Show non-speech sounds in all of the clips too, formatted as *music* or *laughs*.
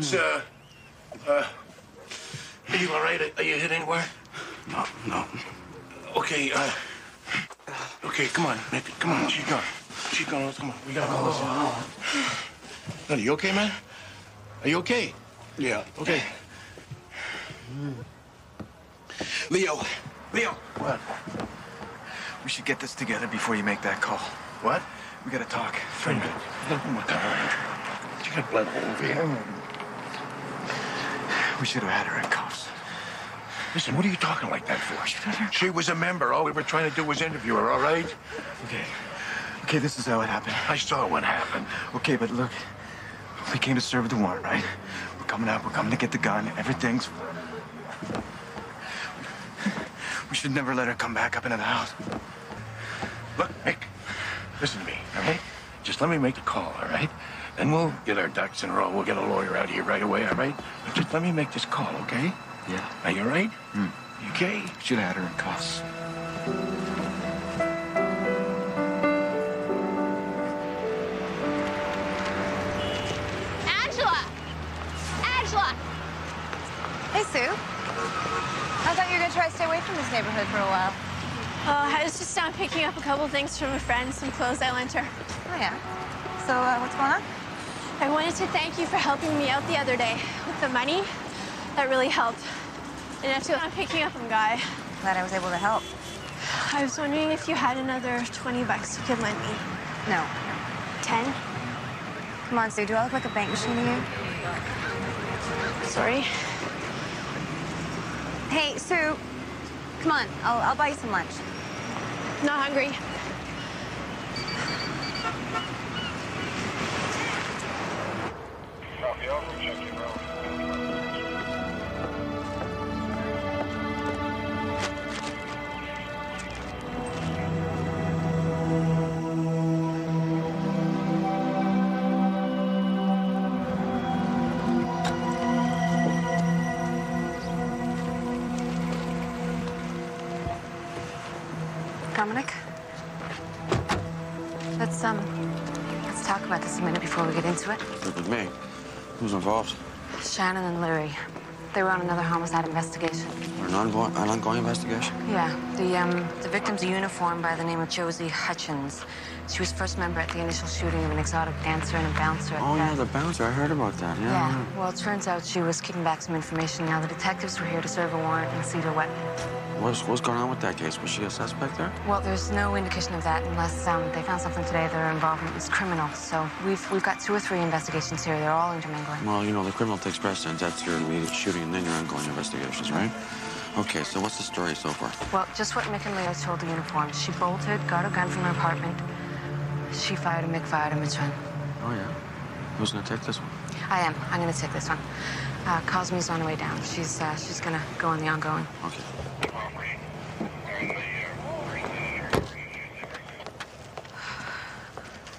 let's, uh, uh, are you all right? Are you hit anywhere? No, no. Okay, uh, okay, come on, Mick, come on, she's gone. She's gone, let's come on, we gotta go. Are you okay, man? Are you okay? Yeah. Okay. Leo, Leo, What? we should get this together before you make that call. What? We gotta talk. Friend, oh my God. You got blood all over here. We should have had her in cuffs. Listen, what are you talking like that for? She was a member. All we were trying to do was interview her, all right? Okay. Okay, this is how it happened. I saw what happened. Okay, but look, we came to serve the warrant, right? We're coming out, we're coming to get the gun, everything's. We should never let her come back up into the house. Look, Mick, listen to me, all right? Just let me make the call, all right? Then we'll get our ducks in a row. We'll get a lawyer out here right away, all right? But just let me make this call, okay? Yeah. Are you all right? Hmm. You okay? Should have had her in cuffs. Angela! Angela! Hey, Sue. I thought you were gonna try to stay away from this neighborhood for a while. Uh, I was just down picking up a couple things from a friend, some clothes I lent her. Oh, yeah? So, uh, what's going on? I wanted to thank you for helping me out the other day with the money. That really helped. To go down picking up some guy. Glad I was able to help. I was wondering if you had another 20 bucks you could lend me. No. 10? Come on, Sue. Do I look like a bank machine to you? Sorry. Hey, Sue. Come on. I'll, I'll buy you some lunch. Not hungry. Dominic? Let's, um, let's talk about this a minute before we get into it. Look with me. Who's involved? Shannon and Leary. They were on another homicide investigation. Or an ongoing, an ongoing investigation? Yeah, the um, the victim's a uniform by the name of Josie Hutchins. She was first member at the initial shooting of an exotic dancer and a bouncer Oh, yeah, the bouncer. I heard about that. Yeah. Yeah, well, it turns out she was keeping back some information. Now, the detectives were here to serve a warrant and seize her weapon. What's, what's going on with that case? Was she a suspect there? Well, there's no indication of that unless um, they found something today that her involvement was criminal. So we've we've got two or three investigations here. They're all intermingling. Well, you know, the criminal takes precedence. That's your immediate shooting and then your ongoing investigations, right? Okay, so what's the story so far? Well, just what Mick and Leo told the uniform. She bolted, got her gun from her apartment. She fired and Mick fired him return. Oh, yeah. Who's gonna take this one? I am. I'm going to take this one. Uh, Kosmo's on her way down. She's uh, she's going to go on the ongoing. Okay.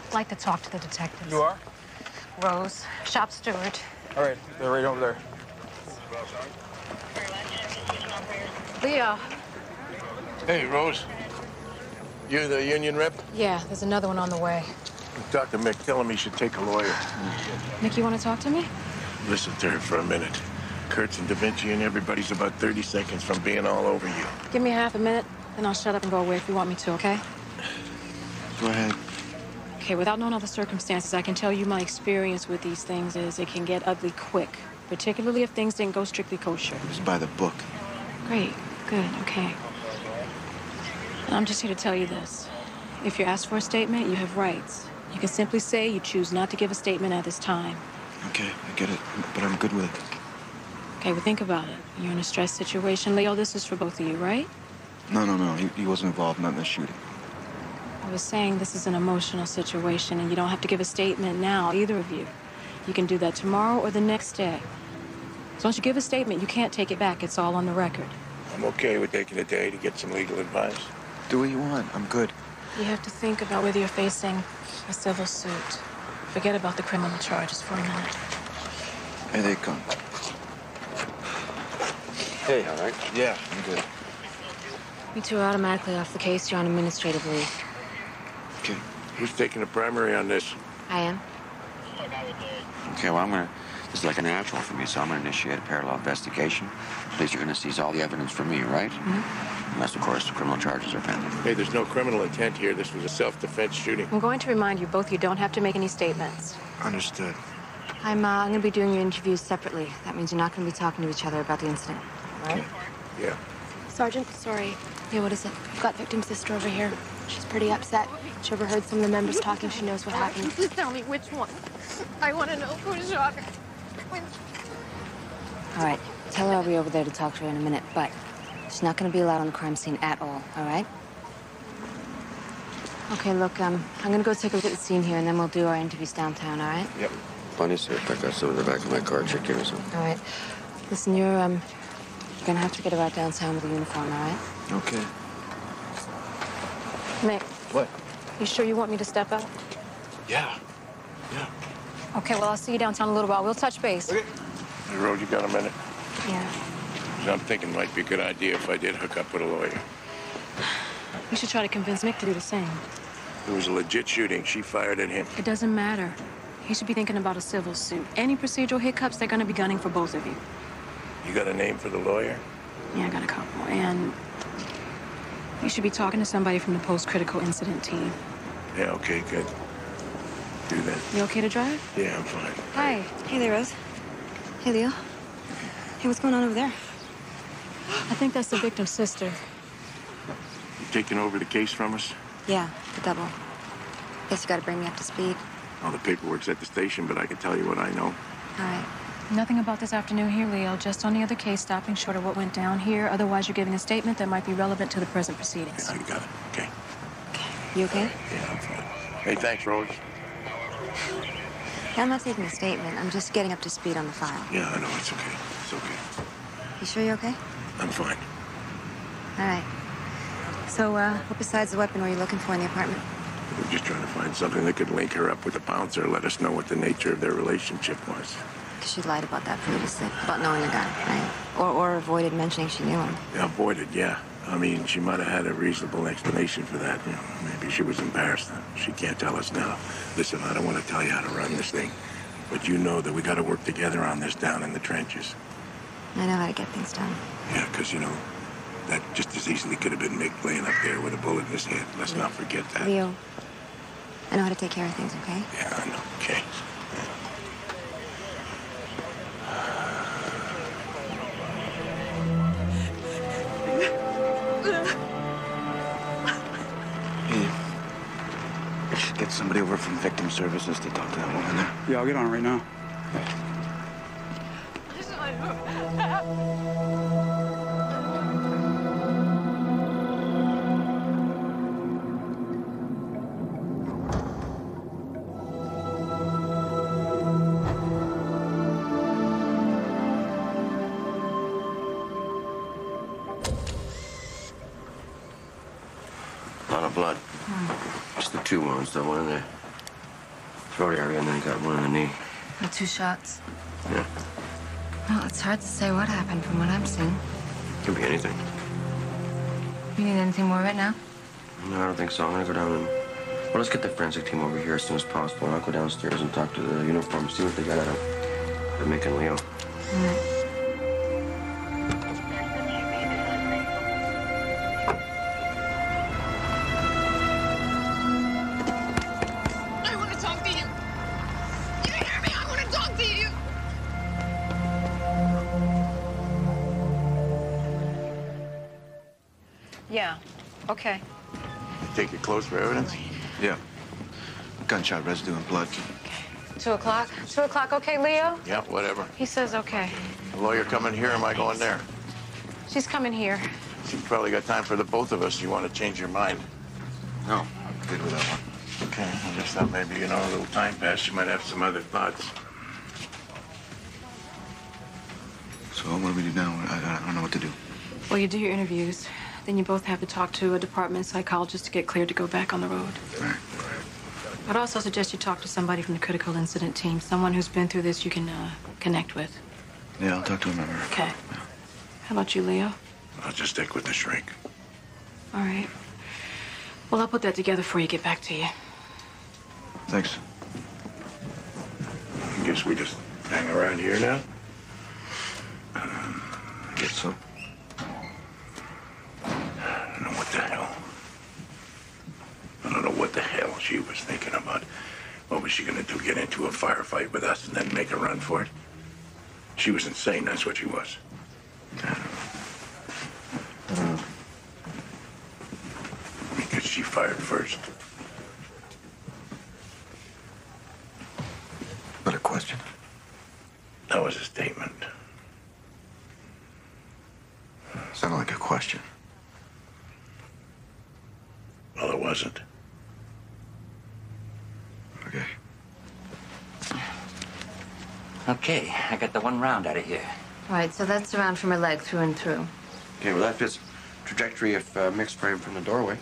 I'd like to talk to the detectives. You are? Rose, shop steward. All right, they're right over there. Leo. Hey, Rose. You the union rep? Yeah, there's another one on the way. Dr. Mick, tell him he should take a lawyer. Mick, you want to talk to me? Listen to her for a minute. Kurtz and Da Vinci and everybody's about 30 seconds from being all over you. Give me half a minute, then I'll shut up and go away if you want me to, okay? Go ahead. Okay, without knowing all the circumstances, I can tell you my experience with these things is it can get ugly quick, particularly if things didn't go strictly kosher. It was by the book. Great, good, okay. And I'm just here to tell you this. If you're asked for a statement, you have rights. You can simply say you choose not to give a statement at this time. Okay, I get it, but I'm good with it. Okay, well, think about it. You're in a stress situation. Leo, this is for both of you, right? No, no, no. He, he wasn't involved, not in the shooting. I was saying this is an emotional situation, and you don't have to give a statement now, either of you. You can do that tomorrow or the next day. So once you give a statement, you can't take it back. It's all on the record. I'm okay with taking a day to get some legal advice. Do what you want. I'm good. You have to think about whether you're facing a civil suit. Forget about the criminal charges for a minute. Here they come. Hey, all right. Yeah, I'm good. You two are automatically off the case. You're on administrative leave. Okay. Who's taking the primary on this? I am. Okay, well, I'm gonna. This is like a natural for me, so I'm gonna initiate a parallel investigation. Police are gonna seize all the evidence from me, right? Mm-hmm. Unless, of course, the criminal charges are pending. Hey, there's no criminal intent here. This was a self-defense shooting. I'm going to remind you both you don't have to make any statements. Understood. I'm, uh, I'm going to be doing your interviews separately. That means you're not going to be talking to each other about the incident. Right? Yeah. Sergeant, sorry. Yeah, what is it? I've got victim's sister over here. She's pretty upset. She overheard some of the members talking. She knows what happened. Please tell me which one. I want to know who shot her. All right. Tell her I'll be over there to talk to her in a minute, but she's not going to be allowed on the crime scene at all, all right? Okay, look, um, I'm going to go take a look at the scene here, and then we'll do our interviews downtown, all right? Yep. Plenty safe. I got some in the back of my car. Check in or something. All right. Listen, you're, um, you're going to have to get a ride downtown with a uniform, all right? Okay. Mick, What? you sure you want me to step up? Yeah. Yeah. Okay, well, I'll see you downtown in a little while. We'll touch base. Okay. Hey, Rose, you got a minute? Yeah. 'Cause I'm thinking it might be a good idea if I did hook up with a lawyer. You should try to convince Mick to do the same. It was a legit shooting. She fired at him. It doesn't matter. He should be thinking about a civil suit. Any procedural hiccups, they're gonna be gunning for both of you. You got a name for the lawyer? Yeah, I got a couple. And you should be talking to somebody from the post-critical incident team. Yeah, okay, good. Do that. You okay to drive? Yeah, I'm fine. Hi. Hey there, Rose. Hey, Leo. Hey, what's going on over there? I think that's the victim's sister. You taking over the case from us? Yeah, the double. Guess you got to bring me up to speed. All the paperwork's at the station, but I can tell you what I know. All right. Nothing about this afternoon here, Leo. Just on the other case, stopping short of what went down here. Otherwise, you're giving a statement that might be relevant to the present proceedings. Yeah, you got it. Okay. Okay. You okay? Yeah, I'm fine. Hey, thanks, Rose. I'm not taking a statement. I'm just getting up to speed on the file. Yeah, I know. It's okay. It's okay. You sure you're okay? I'm fine. All right. So, uh, what besides the weapon were you looking for in the apartment? We're just trying to find something that could link her up with the bouncer, let us know what the nature of their relationship was. Because she lied about that previously, about knowing the guy, right? Or, or avoided mentioning she knew him. Yeah, avoided, yeah. I mean, she might have had a reasonable explanation for that. You know, maybe she was embarrassed. She can't tell us now. Listen, I don't want to tell you how to run this thing, but you know that we got to work together on this down in the trenches. I know how to get things done. Yeah, because, you know, that just as easily could have been Mick laying up there with a bullet in his head. Let's not forget that. Leo, I know how to take care of things, okay? Yeah, I know. Okay. Somebody over from victim services to talk to that woman there. Yeah, I'll get on it right now. The two one in the throat area, and then he got one in the knee. The two shots. Yeah. Well, it's hard to say what happened from what I'm seeing. Could be anything. You need anything more right now? No, I don't think so. I'm gonna go down and. Well, let's get the forensic team over here as soon as possible. And I'll go downstairs and talk to the uniform, see what they got out of, Mick and Leo. I Take your clothes for evidence? Yeah. Gunshot residue and blood. Two o'clock? Two o'clock, okay, Leo? Yeah, whatever. He says okay. The lawyer coming here, am I going there? She's coming here. She's probably got time for the both of us. You want to change your mind? No, I'm good with that one. Okay, I just thought maybe, you know, a little time passed, you might have some other thoughts. So what do we do now? I, I don't know what to do. Well, you do your interviews. Then you both have to talk to a department psychologist to get cleared to go back on the road. Right. I'd also suggest you talk to somebody from the critical incident team, someone who's been through this you can uh, connect with. Yeah, I'll talk to a member. Okay. How about you, Leo? I'll just stick with the shrink. All right. Well, I'll put that together for you get back to you. Thanks. I guess we just hang around here now. I guess so. I don't know what the hell. I don't know what the hell she was thinking about. What was she gonna do? Get into a firefight with us and then make a run for it? She was insane, that's what she was. Because she fired first. But a question. That was a statement. Sounded like a question. Well, it wasn't. Okay, I got the one round out of here. All right, so that's the round from her leg through and through. Okay, well, that fits trajectory if uh, Mick sprayed from the doorway.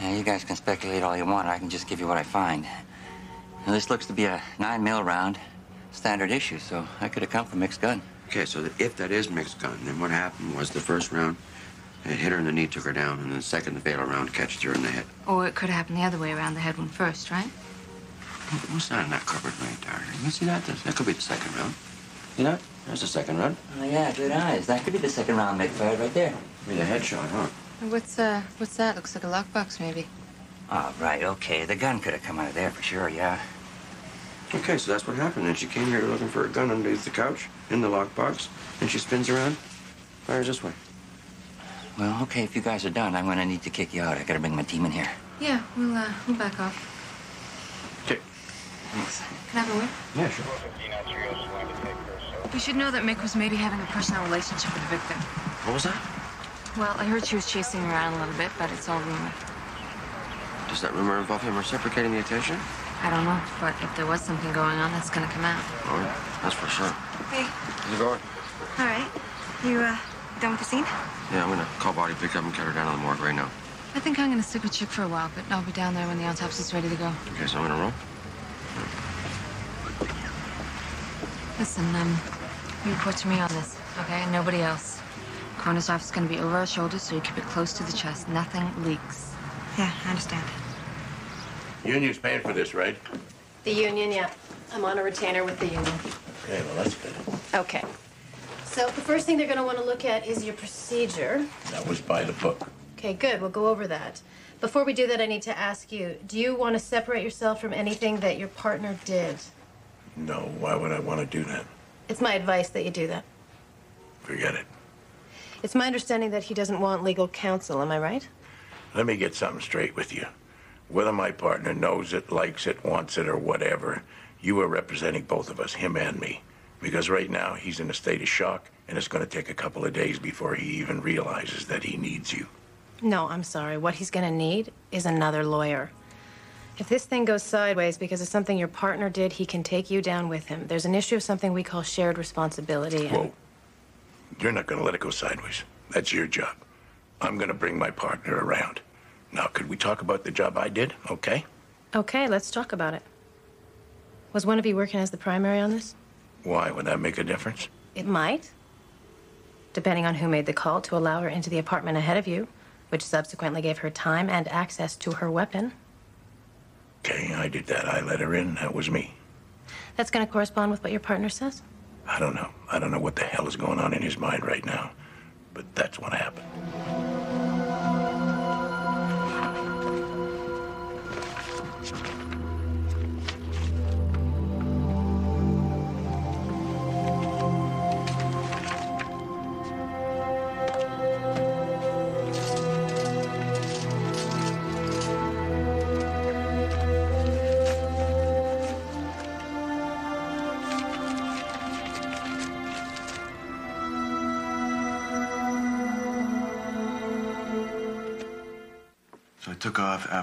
Yeah, you guys can speculate all you want. I can just give you what I find. Now, this looks to be a nine mil round, standard issue, so that could have come from Mick's gun. Okay, so that if that is Mick's gun, then what happened was the first round, it hit her in the knee, took her down, and then the second, the fatal round, catched her in the head. Or it could have happened the other way around, the head one first, right? What's that in that cupboard right there? You see that? That could be the second round. You know? There's the second round. Oh, yeah, good eyes. That could be the second round Mick fired right there. Be the headshot, huh? What's uh, what's that? Looks like a lockbox, maybe. Oh, right, okay. The gun could have come out of there for sure, yeah. Okay, so that's what happened. And she came here looking for a gun underneath the couch in the lockbox, and she spins around, fires this way. Well, okay, if you guys are done, I'm gonna need to kick you out. I gotta bring my team in here. Yeah, we'll uh, we'll back off. Thanks. Can I have a word? Yeah, sure. We should know that Mick was maybe having a personal relationship with the victim. What was that? Well, I heard she was chasing her around a little bit, but it's all rumor. Does that rumor involve him reciprocating the attention? I don't know, but if there was something going on, that's gonna come out. Oh, yeah, that's for sure. Hey, How's it going? all right. You, uh, done with the scene? Yeah, I'm gonna call body pick up and carry her down to the morgue right now. I think I'm gonna stick with Chick for a while, but I'll be down there when the autopsy's ready to go. Okay, so I'm gonna roll. Listen, um, you report to me on this, okay? Nobody else. Coroner's office is gonna be over our shoulders, so you keep it close to the chest. Nothing leaks. Yeah, I understand. Union's paying for this, right? The union, yeah. I'm on a retainer with the union. Okay, well, that's good. Okay. So the first thing they're going to want to look at is your procedure. That was by the book. Okay, good. We'll go over that. Before we do that, I need to ask you do you want to separate yourself from anything that your partner did? No, why would I want to do that? It's my advice that you do that. Forget it. It's my understanding that he doesn't want legal counsel, am I right? Let me get something straight with you. Whether my partner knows it, likes it, wants it, or whatever, you are representing both of us, him and me. Because right now, he's in a state of shock, and it's going to take a couple of days before he even realizes that he needs you. No, I'm sorry. What he's going to need is another lawyer. If this thing goes sideways because of something your partner did, he can take you down with him. There's an issue of something we call shared responsibility. and- Whoa. You're not going to let it go sideways. That's your job. I'm going to bring my partner around. Now, could we talk about the job I did, okay? Okay, let's talk about it. Was one of you working as the primary on this? Why? Would that make a difference? It might. Depending on who made the call to allow her into the apartment ahead of you, which subsequently gave her time and access to her weapon. Okay, I did that. I let her in. That was me. That's going to correspond with what your partner says? I don't know. I don't know what the hell is going on in his mind right now. But that's what happened.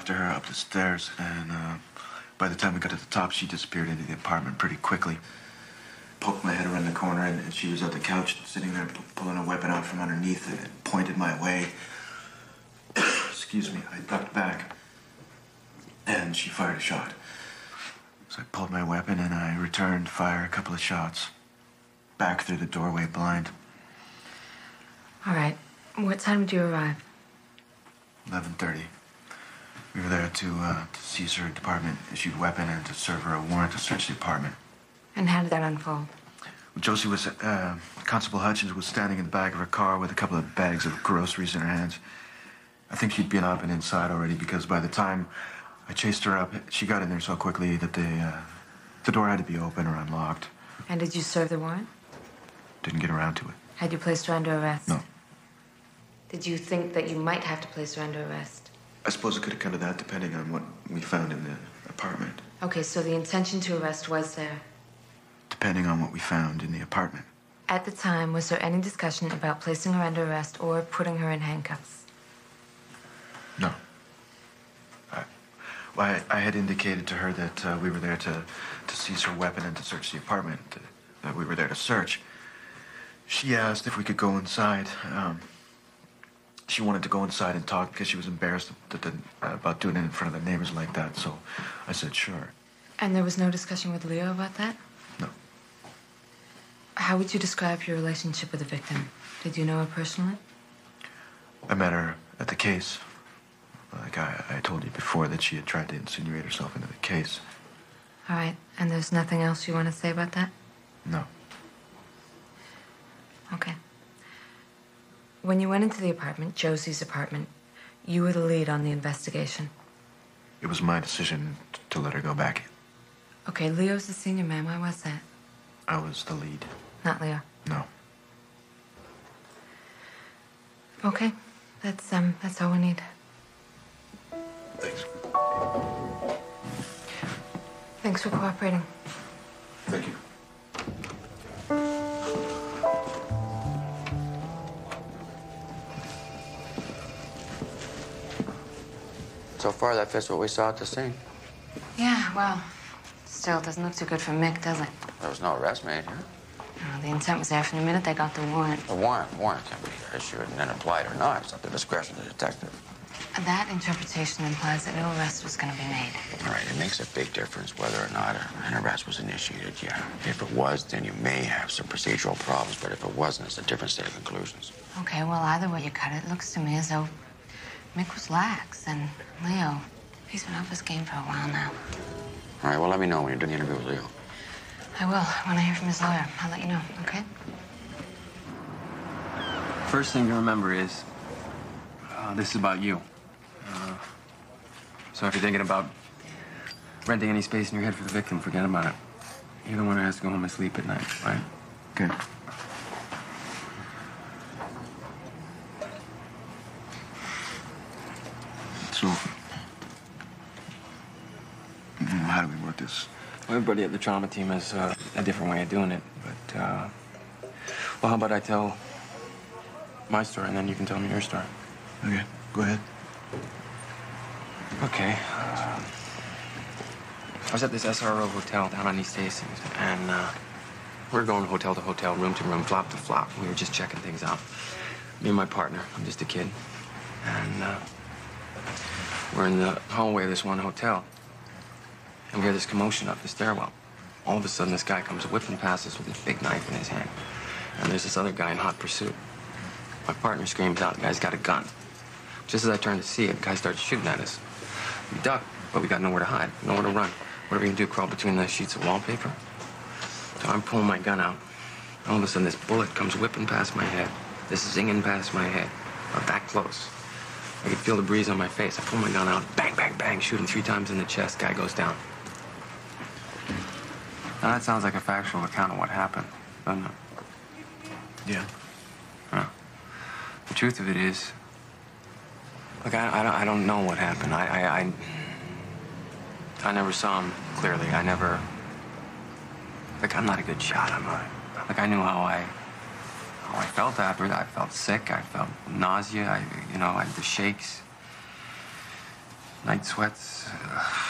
After her up the stairs, and uh, by the time we got to the top, she disappeared into the apartment pretty quickly. Poked my head around the corner, and, and she was at the couch, sitting there, pu- pulling a weapon out from underneath it, and pointed my way. *coughs* Excuse me. I ducked back, and she fired a shot. So I pulled my weapon, and I returned fire a couple of shots. Back through the doorway blind. All right. What time did you arrive? 11.30. We went to, uh, to seize her department issued weapon and to serve her a warrant to search the apartment. And how did that unfold? Josie was, uh, Constable Hutchins was standing in the back of her car with a couple of bags of groceries in her hands. I think she'd been up and inside already because by the time I chased her up, she got in there so quickly that the, uh, the door had to be open or unlocked. And did you serve the warrant? Didn't get around to it. Had you placed her under arrest? No. Did you think that you might have to place her under arrest? I suppose it could have come to that depending on what we found in the apartment. Okay, so the intention to arrest was there. Depending on what we found in the apartment. At the time, was there any discussion about placing her under arrest or putting her in handcuffs? No. I, well, I, I had indicated to her that uh, we were there to, to seize her weapon and to search the apartment, that we were there to search. She asked if we could go inside. Um, she wanted to go inside and talk because she was embarrassed that, that, uh, about doing it in front of the neighbors like that, so I said sure. And there was no discussion with Leo about that? No. How would you describe your relationship with the victim? Did you know her personally? I met her at the case. Like I, I told you before that she had tried to insinuate herself into the case. All right, and there's nothing else you want to say about that? No. Okay. When you went into the apartment, Josie's apartment, you were the lead on the investigation. It was my decision to let her go back. In. Okay, Leo's the senior man. Why was that? I was the lead. Not Leo. No. Okay, that's um, that's all we need. Thanks. Thanks for cooperating. Thank you. So far, that fits what we saw at the scene. Yeah, well, still doesn't look too good for Mick, does it? There was no arrest made huh? No, the intent was there from the minute they got the warrant. The warrant, warrant can be issued and then applied or not. It's up to the discretion of the detective. That interpretation implies that no arrest was going to be made. All right, it makes a big difference whether or not an arrest was initiated, yeah. If it was, then you may have some procedural problems, but if it wasn't, it's a different set of conclusions. Okay, well, either way you cut it, it looks to me as though Mick was lax, and Leo, he's been off his game for a while now. All right, well, let me know when you're doing the interview with Leo. I will, when I hear from his lawyer. I'll let you know, okay? First thing to remember is uh, this is about you. Uh, so if you're thinking about renting any space in your head for the victim, forget about it. You're the one who has to go home and sleep at night, right? Okay. So, mm, how do we work this? Well, everybody at the trauma team has uh, a different way of doing it, but uh, well, how about I tell my story and then you can tell me your story. Okay, go ahead. Okay. Uh, I was at this SRO hotel down on East Hastings, and uh, we were going hotel to hotel, room to room, flop to flop. We were just checking things out. Me and my partner. I'm just a kid, and uh, we're in the hallway of this one hotel, and we hear this commotion up the stairwell. All of a sudden, this guy comes whipping past us with this big knife in his hand, and there's this other guy in hot pursuit. My partner screams out, the guy's got a gun. Just as I turn to see it, the guy starts shooting at us. We duck, but we got nowhere to hide, nowhere to run. What are we gonna do, crawl between the sheets of wallpaper? So I'm pulling my gun out. All of a sudden, this bullet comes whipping past my head. This is zinging past my head. But that close. I could feel the breeze on my face. I pull my gun out, bang, bang, bang, shoot him three times in the chest. Guy goes down. Now that sounds like a factual account of what happened, doesn't it? Yeah. Huh. The truth of it is, look, I, I, don't, I don't know what happened. I, I, I, I never saw him clearly. I never. Like, I'm not a good shot. I'm not. Like, I knew how I, how I felt after. I felt sick. I felt nausea. I, you know, I had the shakes, night sweats. *sighs*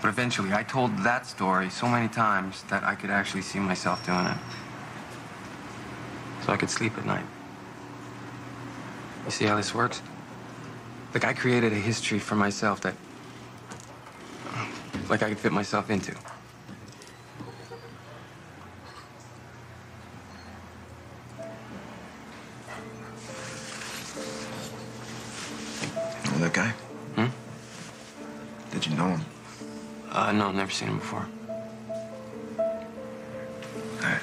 But eventually, I told that story so many times that I could actually see myself doing it. So I could sleep at night. You see how this works? Like, I created a history for myself that. like, I could fit myself into. Guy? Hmm? Did you know him? Uh, no, never seen him before. I.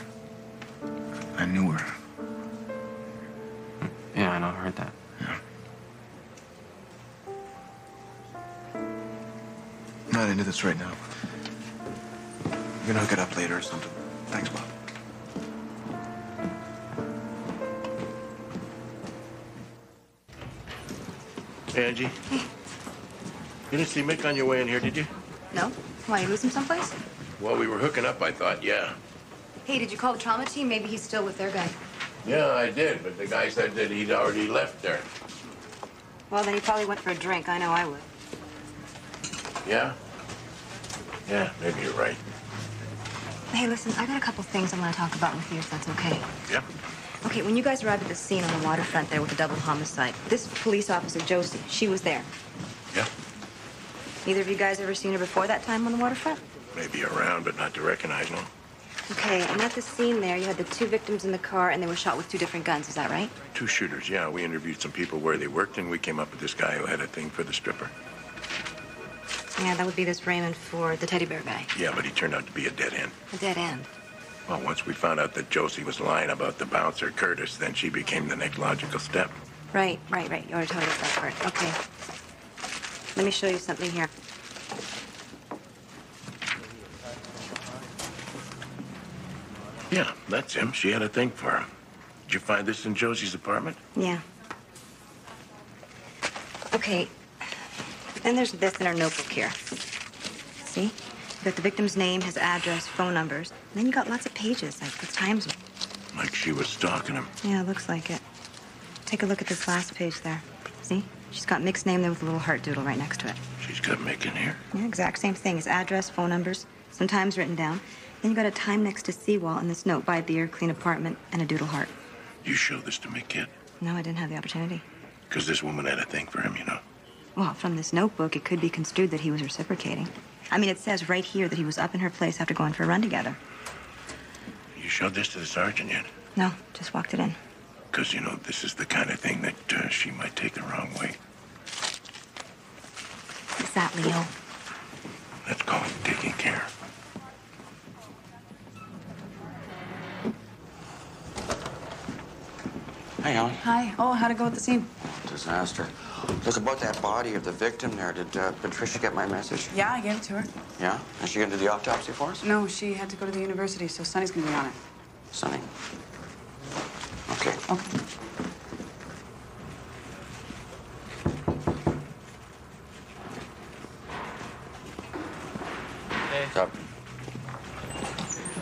I knew her. Yeah, I know. I heard that. Yeah. Not into this right now. We're gonna hook it up later or something. Thanks, Bob. Angie. You didn't see Mick on your way in here, did you? No? Why, you lose him someplace? Well, we were hooking up, I thought, yeah. Hey, did you call the trauma team? Maybe he's still with their guy. Yeah, I did, but the guy said that he'd already left there. Well, then he probably went for a drink. I know I would. Yeah? Yeah, maybe you're right. Hey, listen, I got a couple things I want to talk about with you, if that's okay. Yep. Okay, when you guys arrived at the scene on the waterfront there with the double homicide, this police officer, Josie, she was there. Yeah. Either of you guys ever seen her before that time on the waterfront? Maybe around, but not to recognize, no? Okay, and at the scene there, you had the two victims in the car, and they were shot with two different guns. Is that right? Two shooters, yeah. We interviewed some people where they worked, and we came up with this guy who had a thing for the stripper. Yeah, that would be this Raymond Ford, the teddy bear guy. Yeah, but he turned out to be a dead end. A dead end. Well, once we found out that Josie was lying about the bouncer, Curtis, then she became the next logical step. Right, right, right. You already told us that part. Okay. Let me show you something here. Yeah, that's him. She had a thing for him. Did you find this in Josie's apartment? Yeah. Okay. Then there's this in our notebook here. See? You got the victim's name, his address, phone numbers. And then you got lots of pages, like the times. Like she was stalking him. Yeah, looks like it. Take a look at this last page there. See? She's got Mick's name there with a little heart doodle right next to it. She's got Mick in here. Yeah, exact same thing. His address, phone numbers, sometimes written down. Then you got a time next to seawall and this note, buy beer, clean apartment, and a doodle heart. You showed this to Mick, kid? No, I didn't have the opportunity. Because this woman had a thing for him, you know. Well, from this notebook, it could be construed that he was reciprocating. I mean, it says right here that he was up in her place after going for a run together. You showed this to the sergeant yet? No, just walked it in. Because, you know, this is the kind of thing that uh, she might take the wrong way. What's that, Leo? That's called taking care. Hey, Ellen. Hi. Oh, how'd it go at the scene? Disaster. Look, about that body of the victim there, did uh, Patricia get my message? Yeah, I gave it to her. Yeah? Is she going to do the autopsy for us? No, she had to go to the university, so Sunny's gonna be on it. Sunny. Okay. Okay. Stop.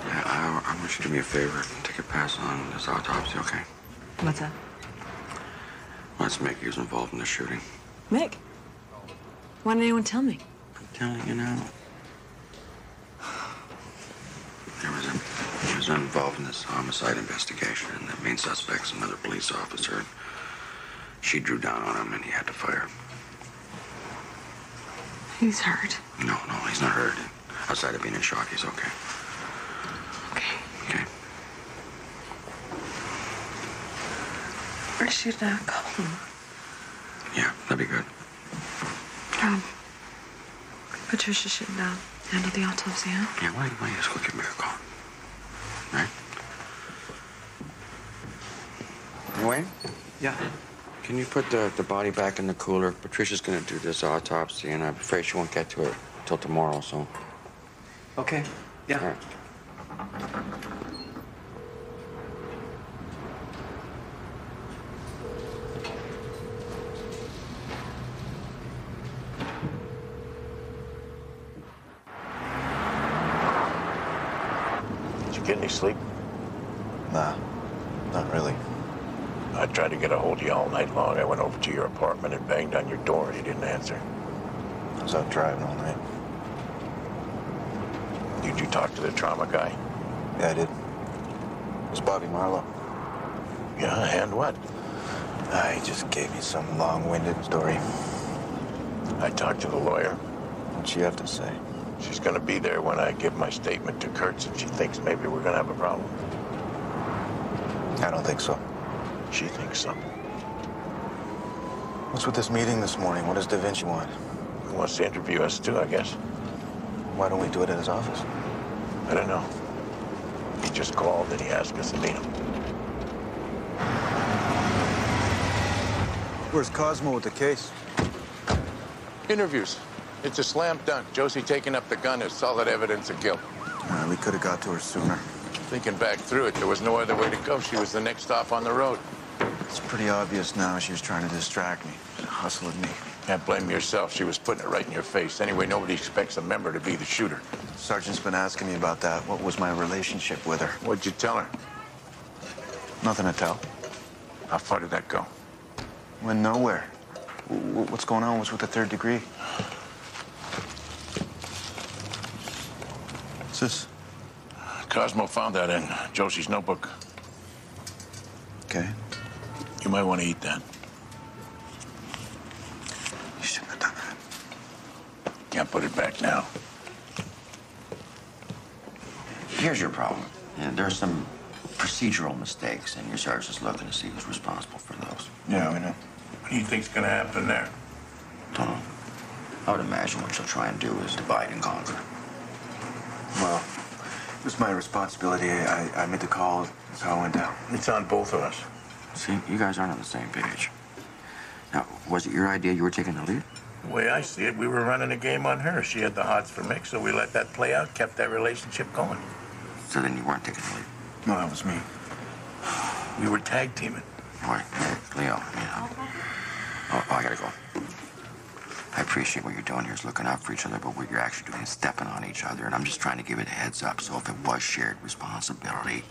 Yeah, I, I want you to do me a favor. Take a pass on this autopsy, okay? What's that? Make you was involved in the shooting. Mick. Why didn't anyone tell me? I'm telling you now. There was a, he was involved in this homicide investigation, and the main suspect's another police officer. She drew down on him, and he had to fire. He's hurt. No, no, he's not hurt. Outside of being in shock, he's okay. Okay. Okay. I should uh, call him. Yeah, that'd be good. Um, Patricia should uh, handle the autopsy, huh? Yeah, why, why don't you just go give me a call? Right? Hey, Wayne? Yeah. Can you put the, the body back in the cooler? Patricia's gonna do this autopsy, and I'm afraid she won't get to it till tomorrow, so. Okay. Yeah. Get any sleep? Nah, not really. I tried to get a hold of you all night long. I went over to your apartment and banged on your door, and you didn't answer. I was out driving all night. Did you talk to the trauma guy? Yeah, I did. It was Bobby Marlowe. Yeah, and what? Ah, I just gave you some long-winded story. I talked to the lawyer. What'd she have to say? She's gonna be there when I give my statement to Kurtz, and she thinks maybe we're gonna have a problem. I don't think so. She thinks so. What's with this meeting this morning? What does Da Vinci want? He wants to interview us too, I guess. Why don't we do it at his office? I don't know. He just called and he asked us to meet him. Where's Kosmo with the case? Interviews. It's a slam dunk. Josie taking up the gun is solid evidence of guilt. Uh, we could have got to her sooner. Thinking back through it, there was no other way to go. She was the next stop on the road. It's pretty obvious now she was trying to distract me, hustling me. Can't blame yourself. She was putting it right in your face. Anyway, nobody expects a member to be the shooter. Sergeant's been asking me about that. What was my relationship with her? What'd you tell her? Nothing to tell. How far did that go? Went nowhere. W- What's going on? What's with the third degree? Kosmo found that in Josie's notebook. Okay. You might want to eat that. You shouldn't have done that. Can't put it back now. Here's your problem. Yeah, there's some procedural mistakes, and your sergeant's looking to see who's responsible for those. Yeah, we know. What do you think's gonna happen there? Don't know. I would imagine what she'll try and do is divide and conquer. Well, it was my responsibility. I, I made the call. That's how it went down. It's on both of us. See, you guys aren't on the same page. Now, was it your idea you were taking the lead? The way I see it, we were running a game on her. She had the hots for Mick, so we let that play out, kept that relationship going. So then you weren't taking the lead. No, that was me. We were tag teaming. All right, Mick, Leo, yeah. Uh, oh, oh, I gotta go. I appreciate what you're doing here is looking out for each other, but what you're actually doing is stepping on each other, and I'm just trying to give it a heads up. So if it was shared responsibility,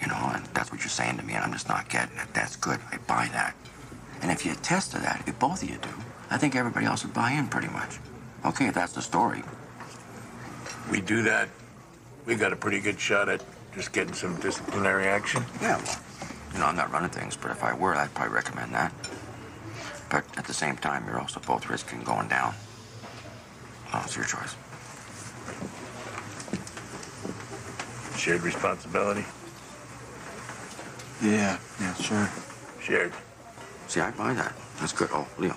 you know, and that's what you're saying to me, and I'm just not getting it, that's good. I buy that. And if you attest to that, if both of you do, I think everybody else would buy in pretty much. Okay, if that's the story. We do that, we got a pretty good shot at just getting some disciplinary action. Yeah, well, you know, I'm not running things, but if I were, I'd probably recommend that. But at the same time, you're also both risking going down. Well, it's your choice. Shared responsibility? Yeah, yeah, sure. Shared. See, I buy that. That's good. Oh, Leo,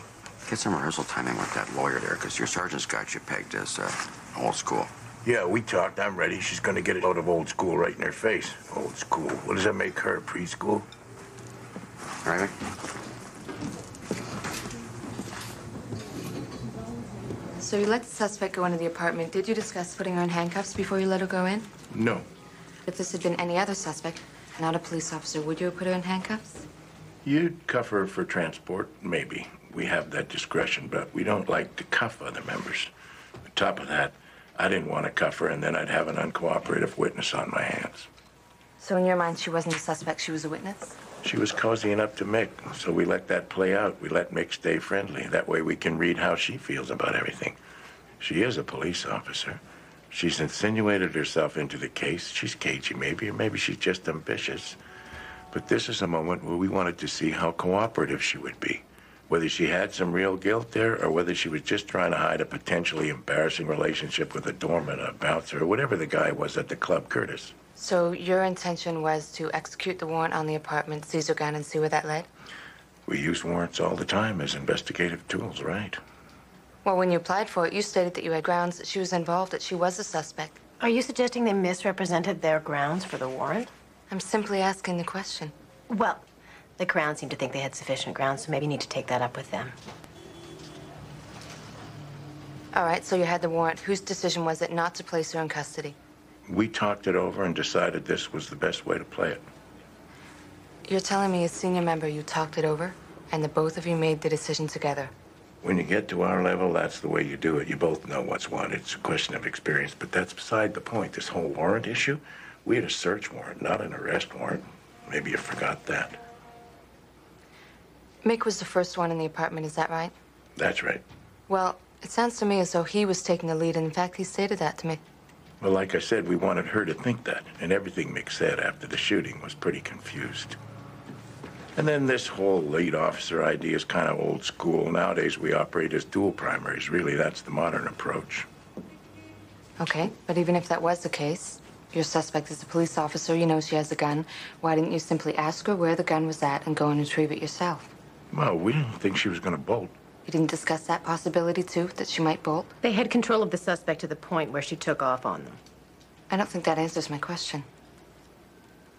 get some rehearsal time in with that lawyer there, because your sergeant's got you pegged as uh, old school. Yeah, we talked. I'm ready. She's gonna get a load of old school right in her face. Old school. What does that make her? Preschool? All right, Mick? So you let the suspect go into the apartment. Did you discuss putting her in handcuffs before you let her go in? No. If this had been any other suspect, not a police officer, would you have put her in handcuffs? You'd cuff her for transport, maybe. We have that discretion, but we don't like to cuff other members. On top of that, I didn't want to cuff her, and then I'd have an uncooperative witness on my hands. So in your mind, she wasn't a suspect, she was a witness? She was cozying up to Mick, so we let that play out. We let Mick stay friendly. That way we can read how she feels about everything. She is a police officer. She's insinuated herself into the case. She's cagey, maybe, or maybe she's just ambitious. But this is a moment where we wanted to see how cooperative she would be. Whether she had some real guilt there, or whether she was just trying to hide a potentially embarrassing relationship with a doorman, a bouncer, or whatever the guy was at the Club Curtis. So your intention was to execute the warrant on the apartment, seize her gun, and see where that led? We use warrants all the time as investigative tools, right? Well, when you applied for it, you stated that you had grounds that she was involved, that she was a suspect. Are you suggesting they misrepresented their grounds for the warrant? I'm simply asking the question. Well, the Crown seemed to think they had sufficient grounds, so maybe you need to take that up with them. All right, so you had the warrant. Whose decision was it not to place her in custody? We talked it over and decided this was the best way to play it. You're telling me as senior member you talked it over, and the both of you made the decision together. When you get to our level, that's the way you do it. You both know what's what. It's a question of experience, but that's beside the point. This whole warrant issue, we had a search warrant, not an arrest warrant. Maybe you forgot that. Mick was the first one in the apartment, is that right? That's right. Well, it sounds to me as though he was taking the lead, and in fact, he stated that to me. Well, like I said, we wanted her to think that, and everything Mick said after the shooting was pretty confused. And then this whole lead officer idea is kind of old school. Nowadays, we operate as dual primaries. Really, that's the modern approach. Okay, but even if that was the case, your suspect is a police officer, you know she has a gun. Why didn't you simply ask her where the gun was at and go and retrieve it yourself? Well, we didn't think she was going to bolt. You didn't discuss that possibility, too, that she might bolt? They had control of the suspect to the point where she took off on them. I don't think that answers my question.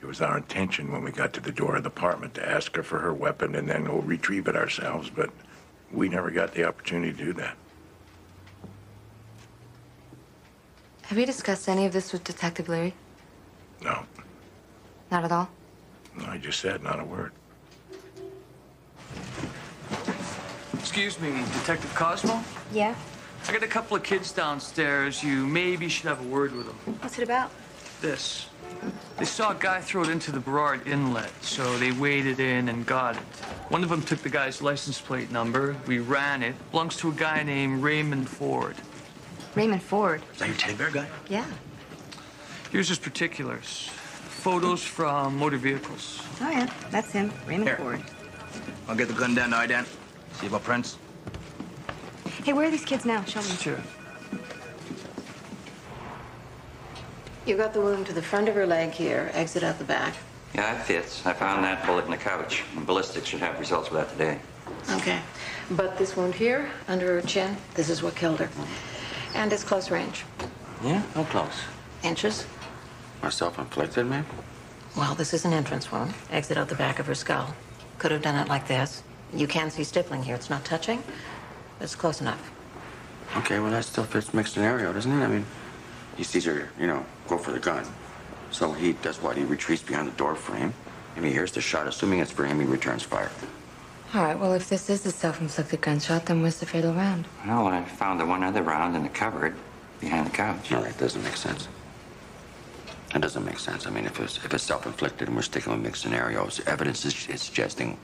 It was our intention when we got to the door of the apartment to ask her for her weapon and then go retrieve it ourselves, but we never got the opportunity to do that. Have you discussed any of this with Detective Leary? No. Not at all? No, I just said not a word. Excuse me, Detective Kosmo? Yeah? I got a couple of kids downstairs. You maybe should have a word with them. What's it about? This. They saw a guy throw it into the Burrard Inlet, so they waded in and got it. One of them took the guy's license plate number. We ran it. Belongs to a guy named Raymond Ford. Raymond Ford. Is that your teddy bear guy? Yeah. Here's his particulars. Photos from motor vehicles. Oh, yeah. That's him. Raymond Here. Ford. I'll get the gun down to Ident. See about prints. Hey, where are these kids now? Show me. Sure. You got the wound to the front of her leg here, exit out the back. Yeah, it fits. I found that bullet in the couch. And ballistics should have results for that today. Okay. But this wound here, under her chin, this is what killed her. And it's close range. Yeah? How close? Inches. Or self-inflicted, maybe? Well, this is an entrance wound. Exit out the back of her skull. Could have done it like this. You can see stippling here. It's not touching, but it's close enough. Okay, well, that still fits Mick's scenario, doesn't it? I mean, he sees her, you know, go for the gun. So he does what? He retreats behind the door frame, and he hears the shot. Assuming it's for him, he returns fire. All right, well, if this is a self-inflicted gunshot, then where's the fatal round? Well, I found the one other round in the cupboard behind the couch. No, that doesn't make sense. That doesn't make sense. I mean, if it's, if it's self-inflicted and we're sticking with Mick's scenarios, evidence is, is suggesting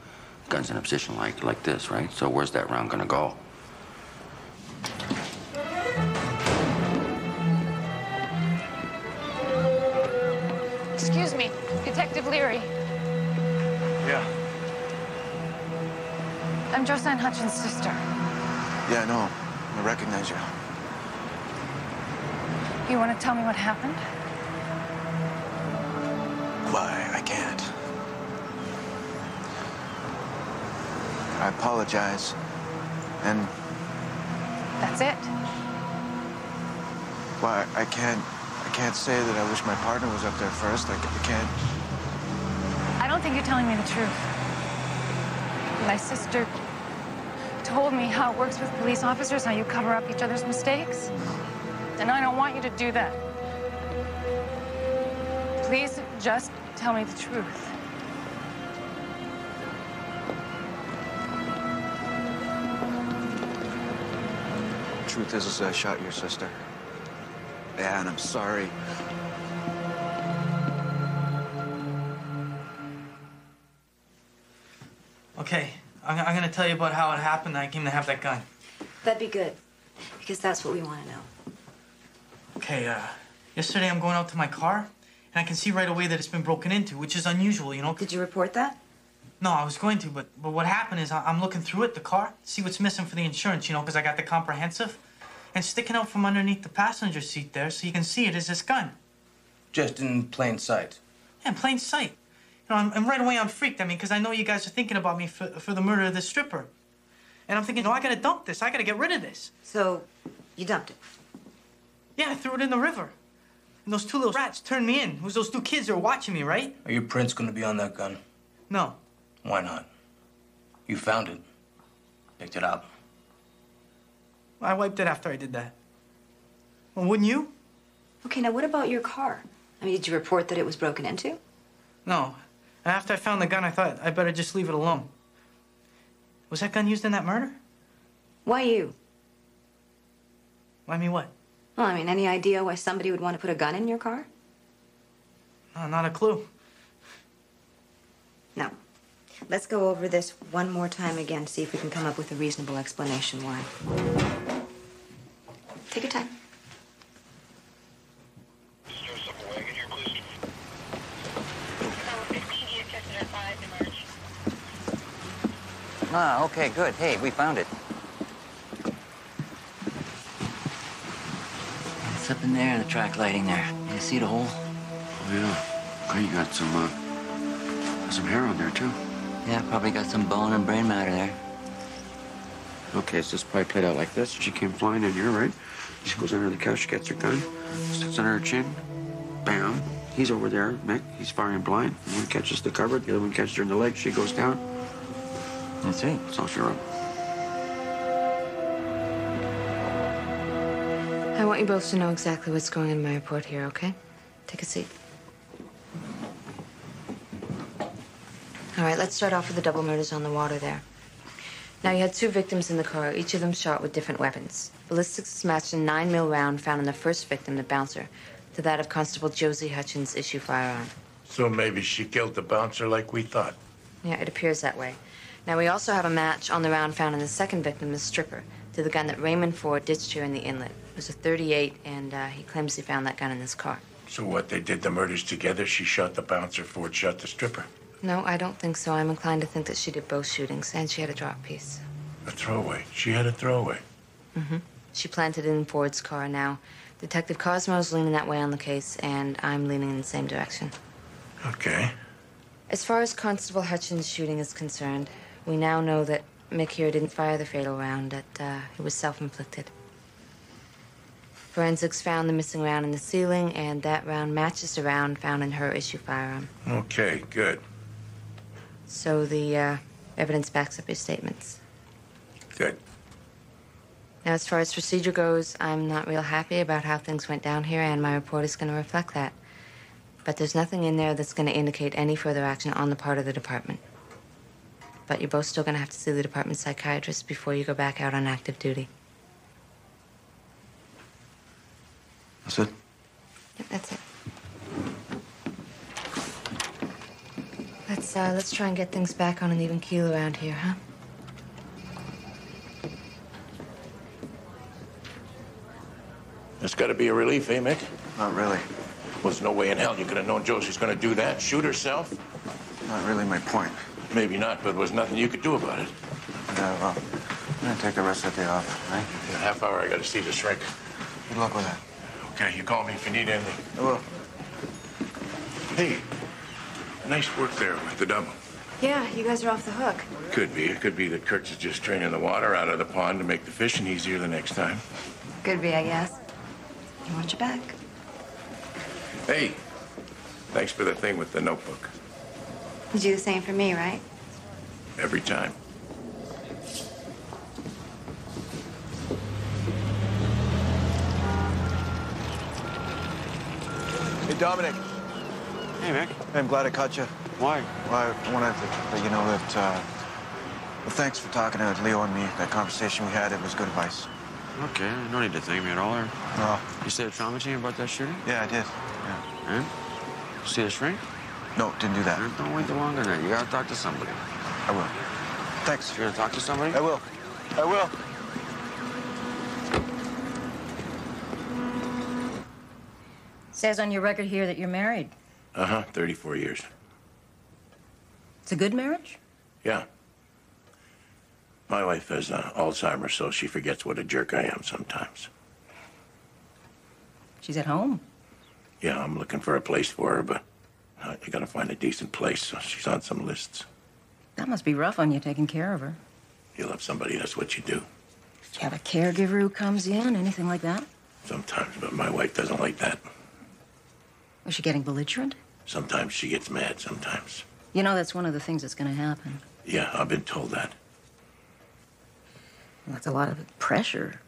guns in a position like, like this, right? So where's that round gonna go? Excuse me, Detective Leary. Yeah. I'm Josephine Hutchins' sister. Yeah, I know. I recognize you. You want to tell me what happened? I apologize. And That's it. why I can't I can't say that I wish my partner was up there first. I, I can't I don't think you're telling me the truth. My sister told me how it works with police officers, how you cover up each other's mistakes. And I don't want you to do that. Please just tell me the truth. Truth is, is I shot your sister. Yeah, and I'm sorry. Okay, I'm, I'm gonna tell you about how it happened. I came to have that gun. That'd be good. Because that's what we want to know. Okay, uh, yesterday I'm going out to my car, and I can see right away that it's been broken into, which is unusual, you know. Did you report that? No, I was going to, but but what happened is I, I'm looking through it, the car, see what's missing for the insurance, you know, because I got the comprehensive, and sticking out from underneath the passenger seat there, so you can see it, is this gun. Just in plain sight. Yeah, in plain sight. You know, I'm, and right away I'm freaked. I mean, because I know you guys are thinking about me for, for the murder of this stripper. And I'm thinking, no, I gotta dump this. I gotta get rid of this. So, you dumped it? Yeah, I threw it in the river. And those two little rats turned me in. It was those two kids that were watching me, right? Are your prints gonna be on that gun? No. Why not? You found it. Picked it up. I wiped it after I did that. Well, wouldn't you? Okay, now what about your car? I mean, did you report that it was broken into? No. After I found the gun, I thought I'd better just leave it alone. Was that gun used in that murder? Why you? Why me what? Well, I mean, any idea why somebody would want to put a gun in your car? No, not a clue. No. Let's go over this one more time again, see if we can come up with a reasonable explanation why. Take your time. Ah, okay, good. Hey, we found it. It's up in there, the track lighting there. You see the hole? Oh, yeah. Okay, you got some, uh, some hair on there, too. Yeah, probably got some bone and brain matter there. Okay, so this probably played out like this. She came flying in here, right? She goes under the couch, she gets her gun, sits under her chin, bam. He's over there, Mick. He's firing blind. One catches the cover, the other one catches her in the leg. She goes down. That's it. That's all she wrote. I want you both to know exactly what's going on in my report here, okay? Take a seat. All right, let's start off with the double murders on the water there. Now, you had two victims in the car, each of them shot with different weapons. Ballistics matched a 9 mil round found in the first victim, the bouncer, to that of Constable Josie Hutchins' issue firearm. So maybe she killed the bouncer like we thought. Yeah, it appears that way. Now, we also have a match on the round found in the second victim, the stripper, to the gun that Raymond Ford ditched here in the inlet. It was a 38, and uh, he claims he found that gun in his car. So what, they did the murders together? She shot the bouncer, Ford shot the stripper. No, I don't think so. I'm inclined to think that she did both shootings, and she had a drop piece. A throwaway. She had a throwaway. Mm-hmm. She planted it in Ford's car. Now, Detective Kosmo's leaning that way on the case, and I'm leaning in the same direction. Okay. As far as Constable Hutchins' shooting is concerned, we now know that Mick here didn't fire the fatal round, that uh, it was self-inflicted. Forensics found the missing round in the ceiling, and that round matches the round found in her issue firearm. Okay, good. So the uh, evidence backs up your statements. Good. Now, as far as procedure goes, I'm not real happy about how things went down here, and my report is going to reflect that. But there's nothing in there that's going to indicate any further action on the part of the department. But you're both still going to have to see the department psychiatrist before you go back out on active duty. That's it? Yep, that's it. Let's uh, let's try and get things back on an even keel around here, huh? That's got to be a relief, eh, Mick? Not really. Well, there's no way in hell you could have known Josie's going to do that. Shoot herself? Not really my point. Maybe not, but there was nothing you could do about it. Yeah, well, I'm gonna take the rest of the day off, right? In a half hour, I got to see the shrink. Good luck with that. Okay, you call me if you need anything. I will. Hey, nice work there with the double. Yeah, you guys are off the hook. Could be. It could be that Kurtz is just draining the water out of the pond to make the fishing easier the next time. Could be, I guess. You want your back? Hey, thanks for the thing with the notebook. You do the same for me, right? Every time. Hey, Dominic. Hey, Mick. I'm glad I caught you. Why? Well, I wanted to let you know that, uh, well, thanks for talking to Leo and me. That conversation we had, it was good advice. Okay, no need to thank me at all. Or... No. You said trauma to me about that shooting? Yeah, I did. Yeah. And? See the shrink? No, didn't do that. Don't wait too long on that. You gotta talk to somebody. I will. Thanks. You gonna talk to somebody? I will. I will. Says on your record here that you're married. Uh huh. 34 years. It's a good marriage? Yeah. My wife has uh, Alzheimer's, so she forgets what a jerk I am sometimes. She's at home. Yeah, I'm looking for a place for her, but uh, you gotta find a decent place. So she's on some lists. That must be rough on you taking care of her. You love somebody, that's what you do. Do you have a caregiver who comes in, anything like that? Sometimes, but my wife doesn't like that. Was she getting belligerent? Sometimes she gets mad, sometimes. You know, that's one of the things that's going to happen. Yeah, I've been told that. That's a lot of pressure.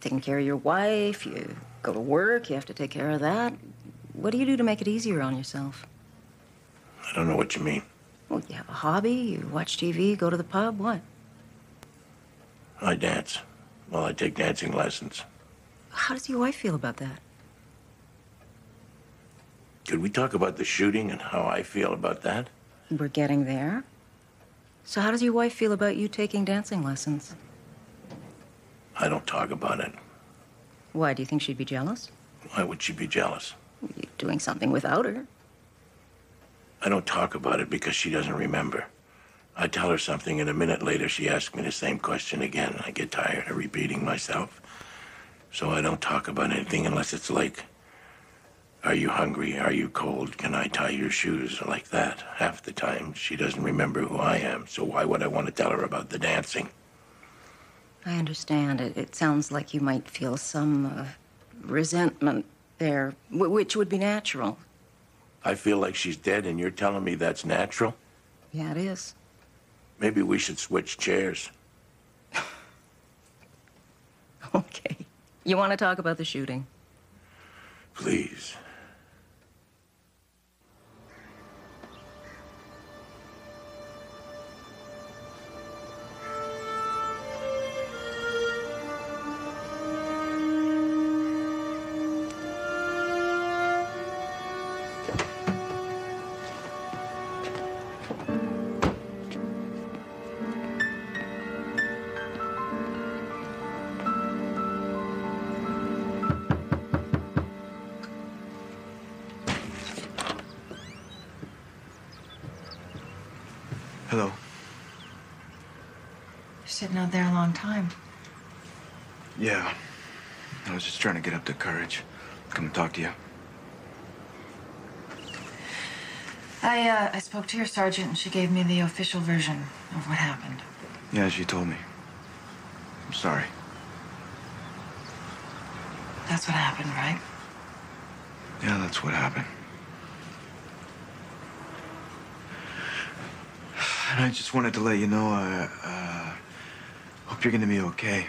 Taking care of your wife, you go to work, you have to take care of that. What do you do to make it easier on yourself? I don't know what you mean. Well, you have a hobby, you watch TV, go to the pub, what? I dance. Well, I take dancing lessons. How does your wife feel about that? Could we talk about the shooting and how I feel about that? We're getting there. So, how does your wife feel about you taking dancing lessons? I don't talk about it. Why, do you think she'd be jealous? Why would she be jealous? You're doing something without her. I don't talk about it because she doesn't remember. I tell her something, and a minute later she asks me the same question again. I get tired of repeating myself. So I don't talk about anything unless it's like Are you hungry? Are you cold? Can I tie your shoes? Like that. Half the time, she doesn't remember who I am, so why would I want to tell her about the dancing? I understand. It, it sounds like you might feel some uh, resentment there, which would be natural. I feel like she's dead, and you're telling me that's natural? Yeah, it is. Maybe we should switch chairs. *laughs* Okay. You want to talk about the shooting? Please. Sitting out there a long time. Yeah. I was just trying to get up the courage. Come and talk to you. I, uh, I spoke to your sergeant and she gave me the official version of what happened. Yeah, she told me. I'm sorry. That's what happened, right? Yeah, that's what happened. *sighs* And I just wanted to let you know I uh, hope you're gonna be okay.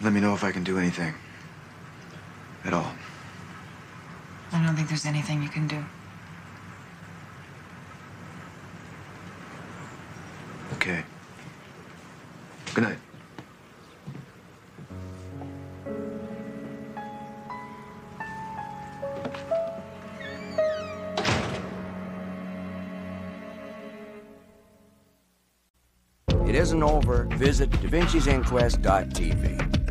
Let me know if I can do anything. At all. I don't think there's anything you can do. Okay. Good night. It isn't over. Visit DaVinci'sInquest.tv.